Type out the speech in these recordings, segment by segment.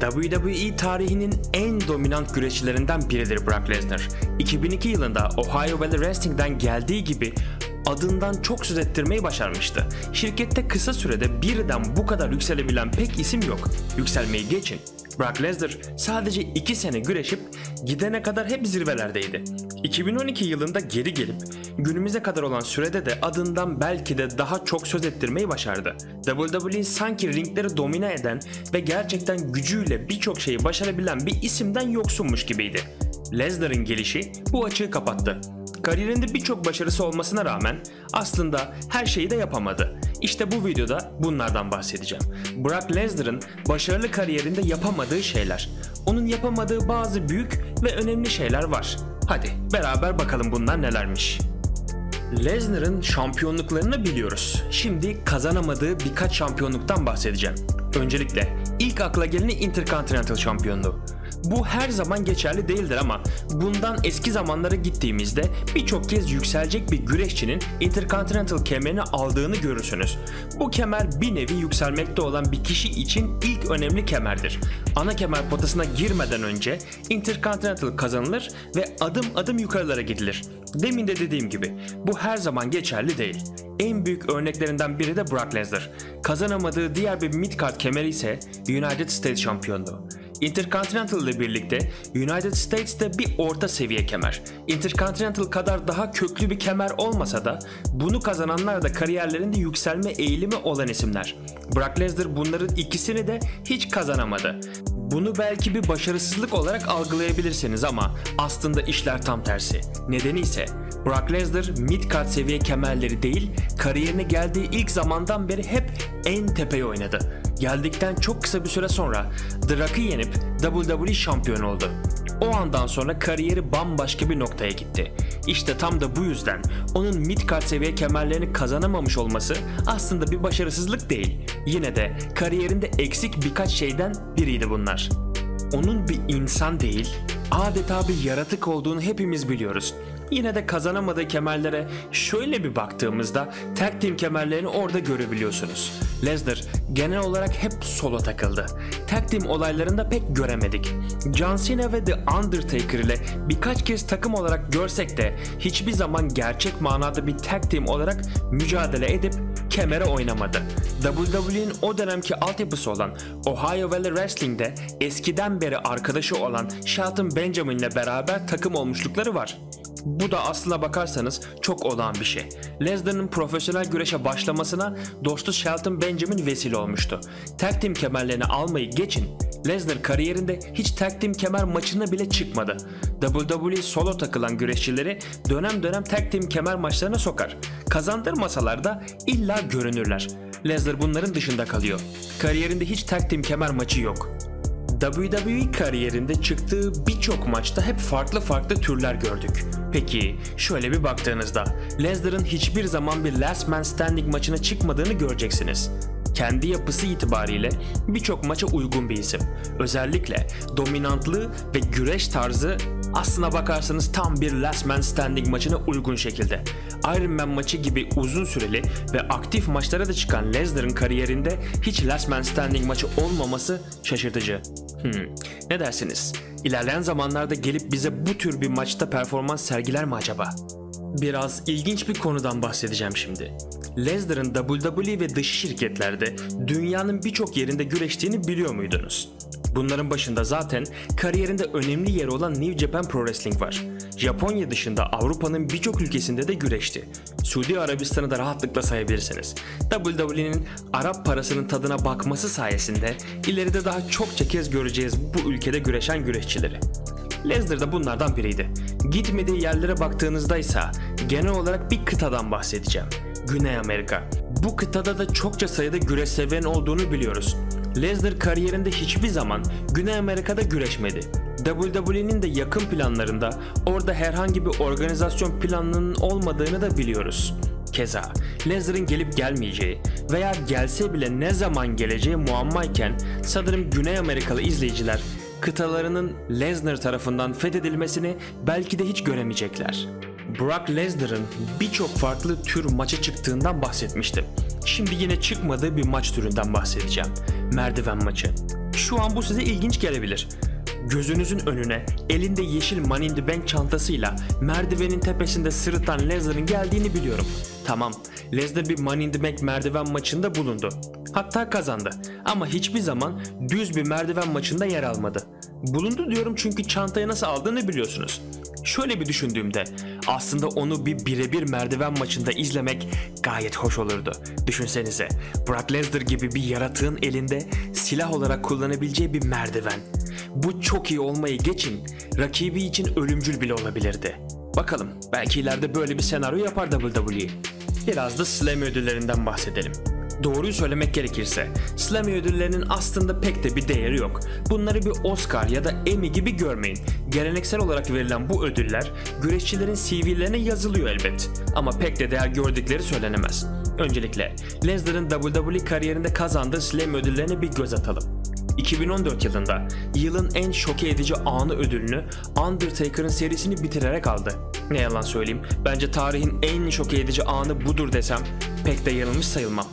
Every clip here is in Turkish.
WWE tarihinin en dominant güreşçilerinden biridir Brock Lesnar. 2002 yılında Ohio Valley Wrestling'den geldiği gibi adından çok söz ettirmeyi başarmıştı. Şirkette kısa sürede birden bu kadar yükselebilen pek isim yok. Yükselmeyi geçin. Brock Lesnar sadece 2 sene güreşip gidene kadar hep zirvelerdeydi. 2012 yılında geri gelip günümüze kadar olan sürede de adından belki de daha çok söz ettirmeyi başardı. WWE sanki ringleri domine eden ve gerçekten gücüyle birçok şeyi başarabilen bir isimden yoksunmuş gibiydi. Lesnar'ın gelişi bu açığı kapattı. Kariyerinde birçok başarısı olmasına rağmen aslında her şeyi de yapamadı. İşte bu videoda bunlardan bahsedeceğim. Brock Lesnar'ın başarılı kariyerinde yapamadığı şeyler. Onun yapamadığı bazı büyük ve önemli şeyler var. Hadi beraber bakalım bunlar nelermiş. Lesnar'ın şampiyonluklarını biliyoruz. Şimdi kazanamadığı birkaç şampiyonluktan bahsedeceğim. Öncelikle ilk akla geleni Intercontinental şampiyonluğu. Bu her zaman geçerli değildir ama bundan eski zamanlara gittiğimizde birçok kez yükselecek bir güreşçinin Intercontinental kemerini aldığını görürsünüz. Bu kemer bir nevi yükselmekte olan bir kişi için ilk önemli kemerdir. Ana kemer potasına girmeden önce Intercontinental kazanılır ve adım adım yukarılara gidilir. Demin de dediğim gibi bu her zaman geçerli değil. En büyük örneklerinden biri de Brock Lesnar. Kazanamadığı diğer bir midcard kemeri ise United States şampiyonluğu. Intercontinental ile birlikte United States'te bir orta seviye kemer. Intercontinental kadar daha köklü bir kemer olmasa da bunu kazananlar da kariyerlerinde yükselme eğilimi olan isimler. Brock Lesnar bunların ikisini de hiç kazanamadı. Bunu belki bir başarısızlık olarak algılayabilirsiniz ama aslında işler tam tersi. Nedeni ise Brock Lesnar mid-card seviye kemerleri değil, kariyerine geldiği ilk zamandan beri hep en tepeye oynadı. Geldikten çok kısa bir süre sonra The Rock'ı yenip WWE şampiyonu oldu. O andan sonra kariyeri bambaşka bir noktaya gitti. İşte tam da bu yüzden onun mid-card seviye kemerlerini kazanamamış olması aslında bir başarısızlık değil. Yine de kariyerinde eksik birkaç şeyden biriydi bunlar. Onun bir insan değil, adeta bir yaratık olduğunu hepimiz biliyoruz. Yine de kazanamadığı kemerlere şöyle bir baktığımızda tag team kemerlerini orada görebiliyorsunuz. Lesnar genel olarak hep solo takıldı. Tag team olaylarında pek göremedik. John Cena ve The Undertaker ile birkaç kez takım olarak görsek de hiçbir zaman gerçek manada bir tag team olarak mücadele edip kemere oynamadı. WWE'nin o dönemki altyapısı olan Ohio Valley Wrestling'de eskiden beri arkadaşı olan Shelton Benjamin ile beraber takım olmuşlukları var. Bu da aslına bakarsanız çok olağan bir şey. Lesnar'ın profesyonel güreşe başlamasına dostu Shelton Benjamin vesile olmuştu. Tag team kemerlerini almayı geçin. Lesnar kariyerinde hiç tag team kemer maçına bile çıkmadı. WWE solo takılan güreşçileri dönem dönem tag team kemer maçlarına sokar. Kazandırmasalar da illa görünürler. Lesnar bunların dışında kalıyor. Kariyerinde hiç tag team kemer maçı yok. WWE kariyerinde çıktığı birçok maçta hep farklı farklı türler gördük. Peki şöyle bir baktığınızda Lesnar'ın hiçbir zaman bir Last Man Standing maçına çıkmadığını göreceksiniz. Kendi yapısı itibariyle birçok maça uygun bir isim. Özellikle dominantlığı ve güreş tarzı aslına bakarsanız tam bir Last Man Standing maçına uygun şekilde. Iron Man maçı gibi uzun süreli ve aktif maçlara da çıkan Lesnar'ın kariyerinde hiç Last Man Standing maçı olmaması şaşırtıcı. Hmm, ne dersiniz? İlerleyen zamanlarda gelip bize bu tür bir maçta performans sergiler mi acaba? Biraz ilginç bir konudan bahsedeceğim şimdi. Lesnar'ın WWE ve dış şirketlerde dünyanın birçok yerinde güreştiğini biliyor muydunuz? Bunların başında zaten kariyerinde önemli yeri olan New Japan Pro Wrestling var. Japonya dışında Avrupa'nın birçok ülkesinde de güreşti. Suudi Arabistan'ı da rahatlıkla sayabilirsiniz. WWE'nin Arap parasının tadına bakması sayesinde ileride daha çokça kez göreceğiz bu ülkede güreşen güreşçileri. Lesnar da bunlardan biriydi. Gitmediği yerlere baktığınızda ise genel olarak bir kıtadan bahsedeceğim. Güney Amerika. Bu kıtada da çokça sayıda güreş seven olduğunu biliyoruz. Lesnar kariyerinde hiçbir zaman Güney Amerika'da güreşmedi. WWE'nin de yakın planlarında orada herhangi bir organizasyon planının olmadığını da biliyoruz. Keza Lesnar'ın gelip gelmeyeceği veya gelse bile ne zaman geleceği muammayken sanırım Güney Amerikalı izleyiciler kıtalarının Lesnar tarafından fethedilmesini belki de hiç göremeyecekler. Brock Lesnar'ın birçok farklı tür maça çıktığından bahsetmiştim. Şimdi yine çıkmadığı bir maç türünden bahsedeceğim. Merdiven maçı. Şu an bu size ilginç gelebilir. Gözünüzün önüne elinde yeşil Money in the Bank çantasıyla merdivenin tepesinde sırıtan Lesnar'ın geldiğini biliyorum. Tamam, Lesnar bir Money in the Bank merdiven maçında bulundu. Hatta kazandı. Ama hiçbir zaman düz bir merdiven maçında yer almadı. Bulundu diyorum çünkü çantayı nasıl aldığını biliyorsunuz. Şöyle bir düşündüğümde aslında onu bir birebir merdiven maçında izlemek gayet hoş olurdu. Düşünsenize Brock Lesnar gibi bir yaratığın elinde silah olarak kullanabileceği bir merdiven. Bu çok iyi olmayı geçin rakibi için ölümcül bile olabilirdi. Bakalım belki ileride böyle bir senaryo yapar WWE. Biraz da Slam ödüllerinden bahsedelim. Doğruyu söylemek gerekirse Slammy ödüllerinin aslında pek de bir değeri yok. Bunları bir Oscar ya da Emmy gibi görmeyin. Geleneksel olarak verilen bu ödüller güreşçilerin CV'lerine yazılıyor elbet. Ama pek de değer gördükleri söylenemez. Öncelikle Lesnar'ın WWE kariyerinde kazandığı Slam ödüllerine bir göz atalım. 2014 yılında yılın en şoke edici anı ödülünü Undertaker'ın serisini bitirerek aldı. Ne yalan söyleyeyim, bence tarihin en şoke edici anı budur desem pek de yanılmış sayılmam.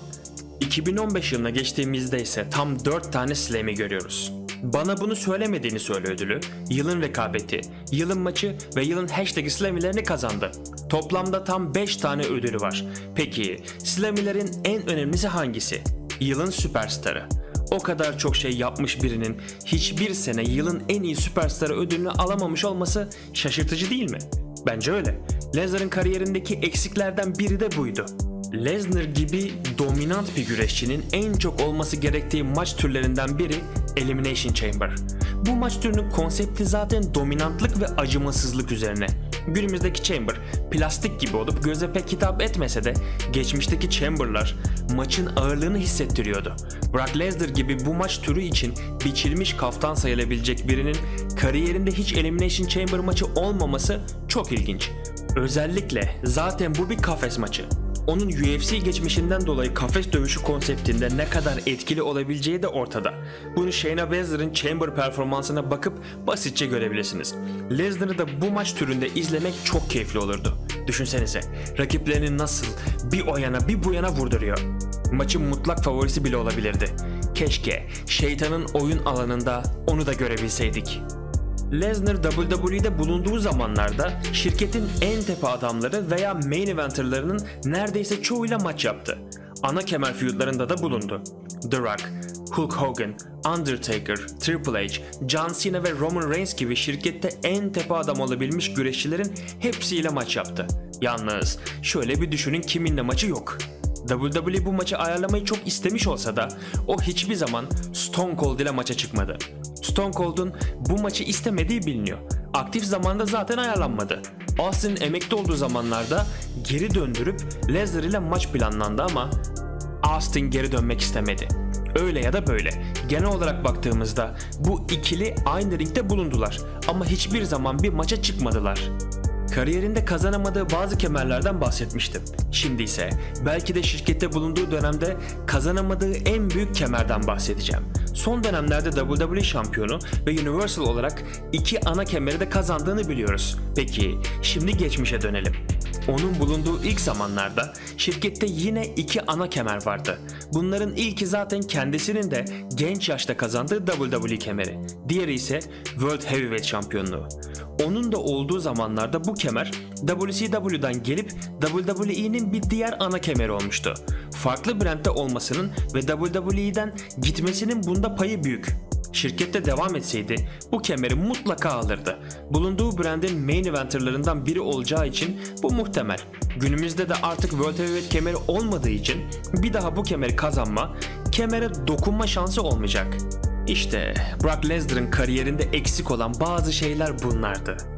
2015 yılına geçtiğimizde ise tam 4 tane Slam'i görüyoruz. Bana bunu söylemediğini söyle ödülü, yılın rekabeti, yılın maçı ve yılın hashtag Slam'ilerini kazandı. Toplamda tam 5 tane ödülü var. Peki Slam'ilerin en önemlisi hangisi? Yılın süperstarı. O kadar çok şey yapmış birinin hiçbir sene yılın en iyi süperstarı ödülünü alamamış olması şaşırtıcı değil mi? Bence öyle. Lesnar'ın kariyerindeki eksiklerden biri de buydu. Lesnar gibi dominant bir güreşçinin en çok olması gerektiği maç türlerinden biri Elimination Chamber. Bu maç türünün konsepti zaten dominantlık ve acımasızlık üzerine. Günümüzdeki Chamber plastik gibi olup göze pek hitap etmese de geçmişteki Chamber'lar maçın ağırlığını hissettiriyordu. Brock Lesnar gibi bu maç türü için biçilmiş kaftan sayılabilecek birinin kariyerinde hiç Elimination Chamber maçı olmaması çok ilginç. Özellikle zaten bu bir kafes maçı onun UFC geçmişinden dolayı kafes dövüşü konseptinde ne kadar etkili olabileceği de ortada. Bunu Shayna Baszler'ın Chamber performansına bakıp basitçe görebilirsiniz. Lesnar'ı da bu maç türünde izlemek çok keyifli olurdu. Düşünsenize rakiplerini nasıl bir o yana bir bu yana vurduruyor. Maçın mutlak favorisi bile olabilirdi. Keşke şeytanın oyun alanında onu da görebilseydik. Lesnar WWE'de bulunduğu zamanlarda şirketin en tepe adamları veya main eventerlarının neredeyse çoğuyla maç yaptı. Ana kemer feudlarında da bulundu. The Rock, Hulk Hogan, Undertaker, Triple H, John Cena ve Roman Reigns gibi şirkette en tepe adam olabilmiş güreşçilerin hepsiyle maç yaptı. Yalnız şöyle bir düşünün kiminle maçı yok. WWE bu maçı ayarlamayı çok istemiş olsa da o hiçbir zaman Stone Cold ile maça çıkmadı. Stone Cold'un bu maçı istemediği biliniyor. Aktif zamanda zaten ayarlanmadı. Austin emekli olduğu zamanlarda geri döndürüp Lesnar ile maç planlandı ama Austin geri dönmek istemedi. Öyle ya da böyle. Genel olarak baktığımızda bu ikili aynı ringde bulundular ama hiçbir zaman bir maça çıkmadılar. Kariyerinde kazanamadığı bazı kemerlerden bahsetmiştim. Şimdi ise belki de şirkette bulunduğu dönemde kazanamadığı en büyük kemerden bahsedeceğim. Son dönemlerde WWE şampiyonu ve Universal olarak iki ana kemeri de kazandığını biliyoruz. Peki şimdi geçmişe dönelim. Onun bulunduğu ilk zamanlarda şirkette yine iki ana kemer vardı. Bunların ilki zaten kendisinin de genç yaşta kazandığı WWE kemeri. Diğeri ise World Heavyweight şampiyonluğu. Onun da olduğu zamanlarda bu kemer WCW'dan gelip WWE'nin bir diğer ana kemeri olmuştu. Farklı brandte olmasının ve WWE'den gitmesinin bunda payı büyük. Şirkette devam etseydi bu kemeri mutlaka alırdı. Bulunduğu brandin main eventerlarından biri olacağı için bu muhtemel. Günümüzde de artık World Heavyweight kemeri olmadığı için bir daha bu kemeri kazanma, kemere dokunma şansı olmayacak. İşte Brock Lesnar'ın kariyerinde eksik olan bazı şeyler bunlardı.